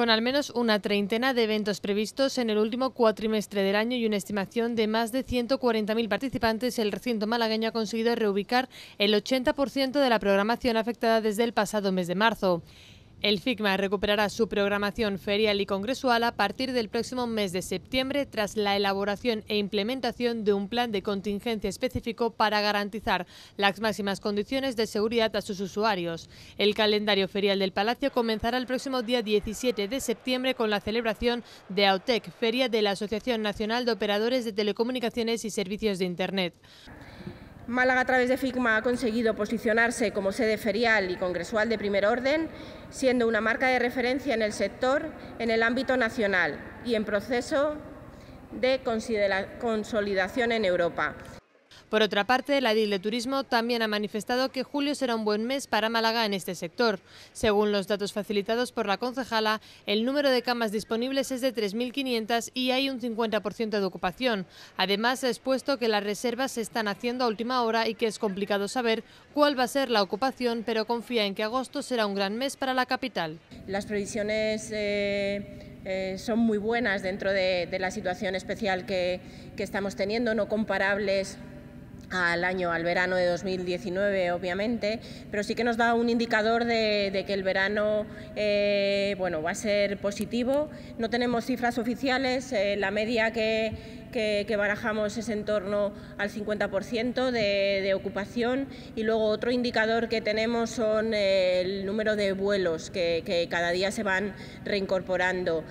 Con al menos una treintena de eventos previstos en el último cuatrimestre del año y una estimación de más de 140.000 participantes, el recinto malagueño ha conseguido reubicar el 80% de la programación afectada desde el pasado mes de marzo. El FICMA recuperará su programación ferial y congresual a partir del próximo mes de septiembre tras la elaboración e implementación de un plan de contingencia específico para garantizar las máximas condiciones de seguridad a sus usuarios. El calendario ferial del Palacio comenzará el próximo día 17 de septiembre con la celebración de AUTEC, Feria de la Asociación Nacional de Operadores de Telecomunicaciones y Servicios de Internet. Málaga a través de FICMA ha conseguido posicionarse como sede ferial y congresual de primer orden, siendo una marca de referencia en el sector en el ámbito nacional y en proceso de consolidación en Europa. Por otra parte, la DIL de Turismo también ha manifestado que julio será un buen mes para Málaga en este sector. Según los datos facilitados por la concejala, el número de camas disponibles es de 3.500 y hay un 50% de ocupación. Además, ha expuesto que las reservas se están haciendo a última hora y que es complicado saber cuál va a ser la ocupación, pero confía en que agosto será un gran mes para la capital. Las previsiones... Eh, eh, son muy buenas dentro de, la situación especial que, que estamos teniendo, no comparables al año, al verano de 2019, obviamente, pero sí que nos da un indicador de, que el verano eh, bueno, va a ser positivo. No tenemos cifras oficiales, eh, la media que, que, barajamos es en torno al 50% de, ocupación y luego otro indicador que tenemos son el número de vuelos que, cada día se van reincorporando.